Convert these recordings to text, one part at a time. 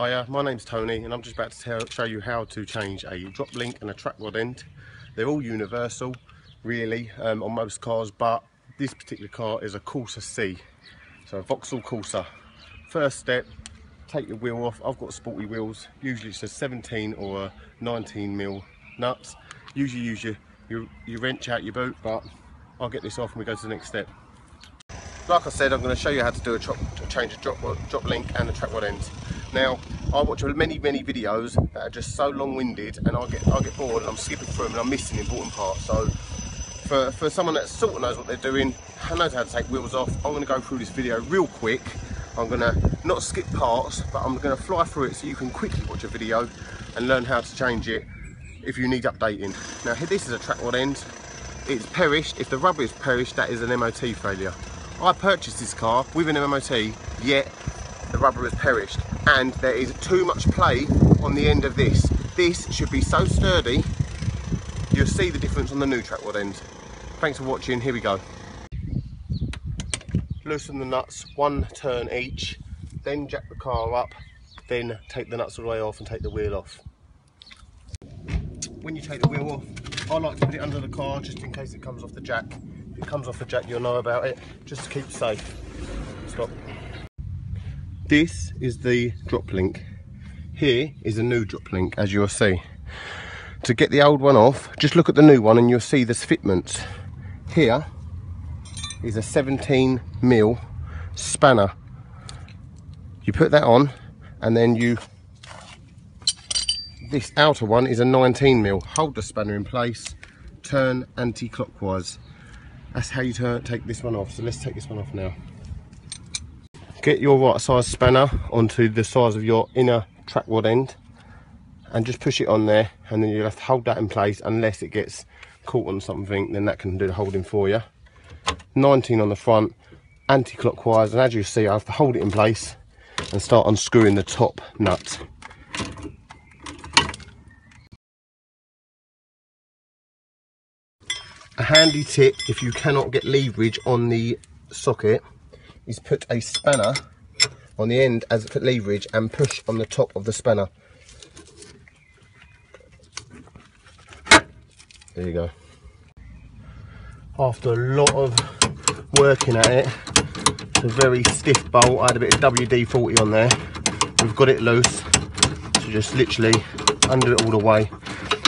Hiya, my name's Tony and I'm just about to tell, show you how to change a drop link and a track rod end. They're all universal really um, on most cars but this particular car is a Corsa C, so a Vauxhall Corsa. First step, take your wheel off. I've got sporty wheels, usually it's a 17 or a 19 mil nuts. Usually use your, your, your wrench out your boot but I'll get this off and we go to the next step. Like I said, I'm going to show you how to do a, drop, change a drop, drop link and a track rod end. Now, I watch many, many videos that are just so long-winded and I get, I get bored and I'm skipping through them and I'm missing important parts. So, for, for someone that sort of knows what they're doing, knows how to take wheels off, I'm going to go through this video real quick. I'm going to not skip parts, but I'm going to fly through it so you can quickly watch a video and learn how to change it if you need updating. Now, this is a track rod end. It's perished. If the rubber is perished, that is an MOT failure. I purchased this car with an MOT, yet the rubber has perished. And there is too much play on the end of this. This should be so sturdy, you'll see the difference on the new track rod end. Thanks for watching, here we go. Loosen the nuts, one turn each, then jack the car up, then take the nuts all the way off and take the wheel off. When you take the wheel off, I like to put it under the car just in case it comes off the jack If it comes off the jack, you'll know about it, just to keep safe. Stop. This is the drop link. Here is a new drop link, as you'll see. To get the old one off, just look at the new one and you'll see the fitments. Here is a 17 mil spanner. You put that on and then you this outer one is a 19 mil hold the spanner in place turn anti-clockwise that's how you turn, take this one off. So let's take this one off now. Get your right size spanner onto the size of your inner track rod end and just push it on there and then you'll have to hold that in place. Unless it gets caught on something then that can do the holding for you. 19 on the front anti-clockwise. And as you see I have to hold it in place and start unscrewing the top nut. A handy tip if you cannot get leverage on the socket is put a spanner on the end as for leverage and push on the top of the spanner. There you go. After a lot of working at it, it's a very stiff bolt. I had a bit of WD-40 on there. We've got it loose. So just literally undo it all the way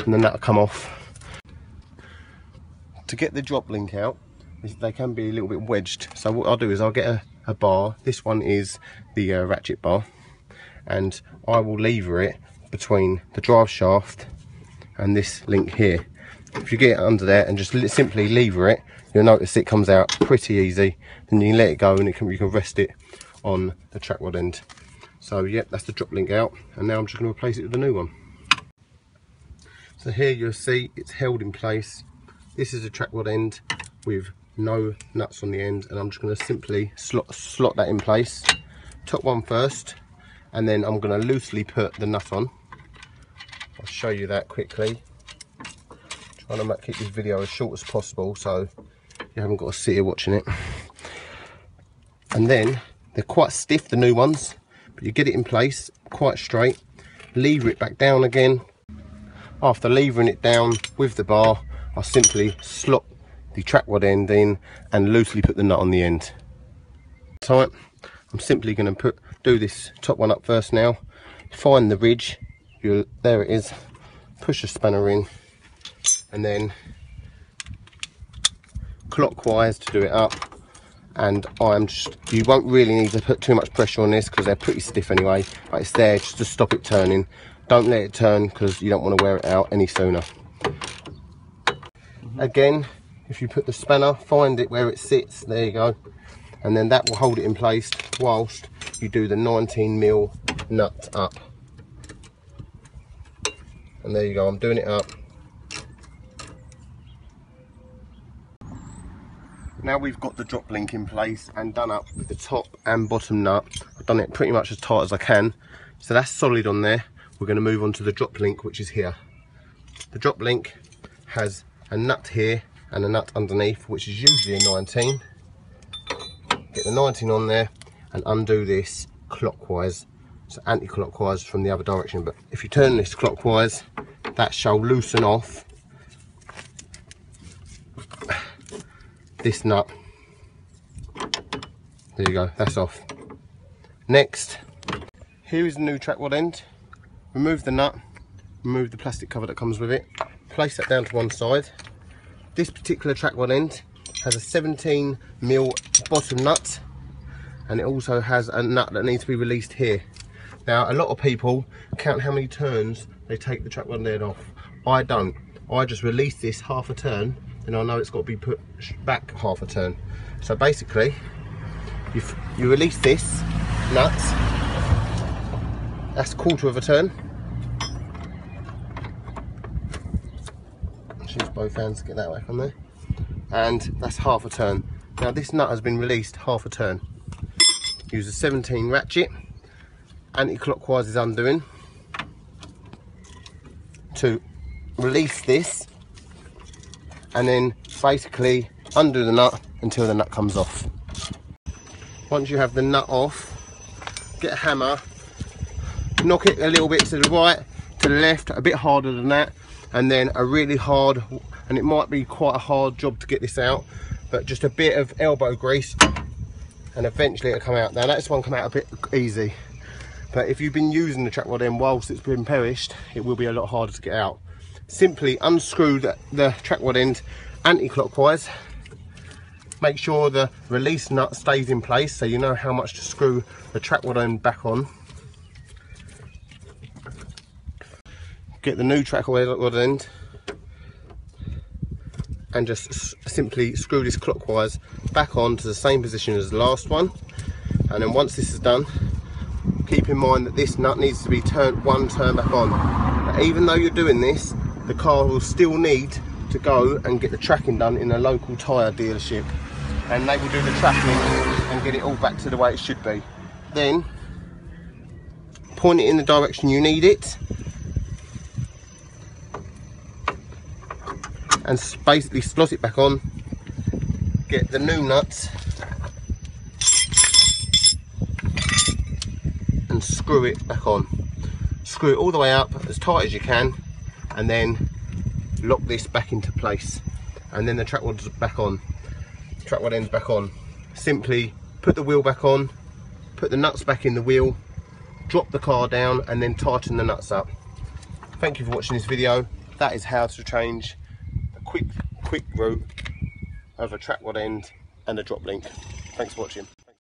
and then that'll come off to get the drop link out they can be a little bit wedged. So what I'll do is I'll get a, a bar. This one is the uh, ratchet bar. And I will lever it between the drive shaft and this link here. If you get it under there and just simply lever it you'll notice it comes out pretty easy. Then you can let it go and it can, you can rest it on the track rod end. So yep that's the drop link out. And now I'm just going to replace it with a new one. So here you'll see it's held in place. This is a track rod end with no nuts on the end and I'm just going to simply slot, slot that in place. Top one first and then I'm going to loosely put the nut on. I'll show you that quickly. Trying to keep this video as short as possible so you haven't got to sit here watching it. And then they're quite stiff, the new ones, but you get it in place quite straight, lever it back down again. After levering it down with the bar, I'll simply slot the track rod end in and loosely put the nut on the end. Tight. I'm simply going to put do this top one up first now. Find the ridge. you there it is. Push the spanner in and then clockwise to do it up and I'm just you won't really need to put too much pressure on this because they're pretty stiff anyway but it's there just to stop it turning don't let it turn because you don't want to wear it out any sooner mm-hmm. again if you put the spanner find it where it sits there you go. And then that will hold it in place whilst you do the 19 mil nut up. And there you go I'm doing it up. Now we've got the drop link in place and done up with the top and bottom nut. I've done it pretty much as tight as I can. So that's solid on there. We're going to move on to the drop link which is here. The drop link has a nut here and a nut underneath which is usually a 19 get the 19 on there and undo this clockwise so anti-clockwise from the other direction. But if you turn this clockwise that shall loosen off this nut. There you go that's off. Next here is the new track rod end. Remove the nut remove the plastic cover that comes with it. Place that down to one side this particular track rod end has a 17 mil bottom nut and it also has a nut that needs to be released here. Now a lot of people count how many turns they take the track rod end off. I don't. I just release this half a turn then I know it's got to be put back half a turn. So basically you, you release this nut that's quarter of a turn hands get that back on there. And that's half a turn. Now this nut has been released half a turn. Use a 17 ratchet. Anti-clockwise is undoing. To release this and then basically undo the nut until the nut comes off. Once you have the nut off get a hammer knock it a little bit to the right to the left a bit harder than that and then a really hard and it might be quite a hard job to get this out but just a bit of elbow grease and eventually it'll come out. Now that's one come out a bit easy but if you've been using the track rod end whilst it's been perished it will be a lot harder to get out. Simply unscrew the, the track rod end anti-clockwise. Make sure the release nut stays in place so you know how much to screw the track rod end back on. Get the new track rod end and just simply screw this clockwise back on to the same position as the last one. And then once this is done keep in mind that this nut needs to be turned one turn back on. Even though you're doing this the car will still need to go and get the tracking done in a local tyre dealership. And they will do the tracking and get it all back to the way it should be. Then point it in the direction you need it and basically slot it back on. Get the new nuts. And screw it back on. Screw it all the way up as tight as you can and then lock this back into place. And then the track rod's back on. Track rod ends back on. Simply put the wheel back on put the nuts back in the wheel drop the car down and then tighten the nuts up. Thank you for watching this video. That is how to change quick quick route of a track rod end and a drop link. Thanks for watching.